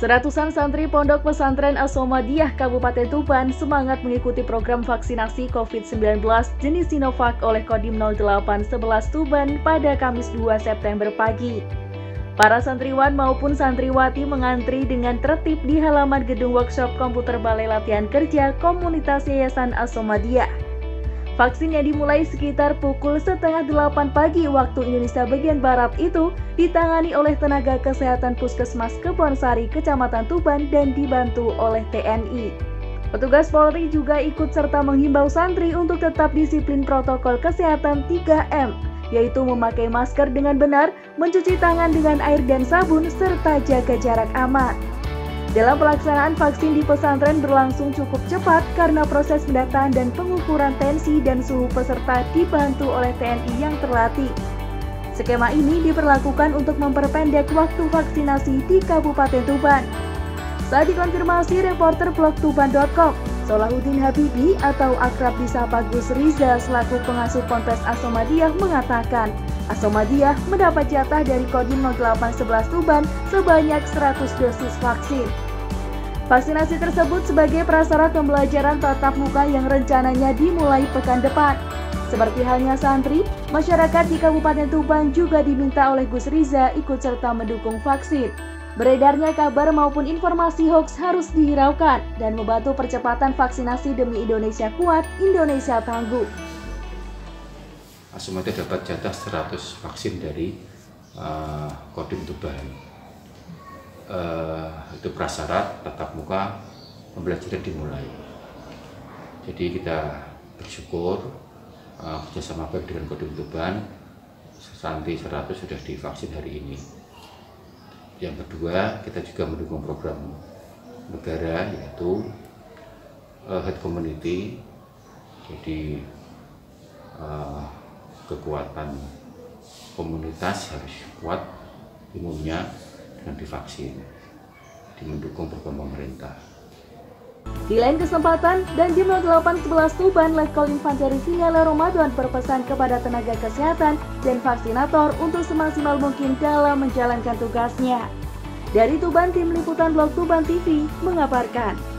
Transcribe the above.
Seratusan santri Pondok Pesantren Asomadiyah Kabupaten Tuban semangat mengikuti program vaksinasi COVID-19 jenis Sinovac oleh Kodim 0811 Tuban pada Kamis 2 September pagi. Para santriwan maupun santriwati mengantri dengan tertib di halaman gedung workshop komputer Balai Latihan Kerja Komunitas Yayasan Asomadiyah. Vaksin yang dimulai sekitar pukul setengah delapan pagi waktu Indonesia bagian Barat itu ditangani oleh tenaga kesehatan Puskesmas Kebonsari, Kecamatan Tuban dan dibantu oleh TNI. Petugas Polri juga ikut serta menghimbau santri untuk tetap disiplin protokol kesehatan 3M, yaitu memakai masker dengan benar, mencuci tangan dengan air dan sabun, serta jaga jarak aman. Dalam pelaksanaan vaksin di pesantren berlangsung cukup cepat karena proses pendataan dan pengukuran tensi dan suhu peserta dibantu oleh TNI yang terlatih. Skema ini diperlakukan untuk memperpendek waktu vaksinasi di Kabupaten Tuban. Saat dikonfirmasi reporter blog tuban.com, Solahuddin Habibi atau akrab disapa Gus Riza selaku pengasuh Ponpes Asomadiyah mengatakan, Asomadiyah mendapat jatah dari Kodim 0811 Tuban sebanyak 100 dosis vaksin. Vaksinasi tersebut sebagai prasyarat pembelajaran tatap muka yang rencananya dimulai pekan depan. Seperti halnya santri, masyarakat di Kabupaten Tuban juga diminta oleh Gus Riza ikut serta mendukung vaksin. Beredarnya kabar maupun informasi hoax harus dihiraukan dan membantu percepatan vaksinasi demi Indonesia kuat, Indonesia tangguh. Asumati dapat jatah 100 vaksin dari uh, Kodim Tuban. Uh, itu prasyarat tatap muka pembelajaran dimulai. Jadi kita bersyukur uh, kerjasama baik dengan Kodim Tuban, santri 100 sudah divaksin hari ini. Yang kedua, kita juga mendukung program negara yaitu uh, head community. Jadi uh, kekuatan komunitas harus kuat imunnya dengan divaksin. Di mendukung program pemerintah. Di lain kesempatan, dan Jim 811 Tuban Letkol Infanteri Sinala Ramadan berpesan kepada tenaga kesehatan dan vaksinator untuk semaksimal mungkin dalam menjalankan tugasnya. Dari Tuban, Tim Liputan Blog Tuban TV mengabarkan.